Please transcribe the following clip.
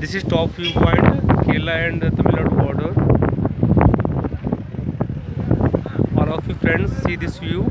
This is top viewpoint, Kerala and Tamil Nadu border. All of you friends see this view.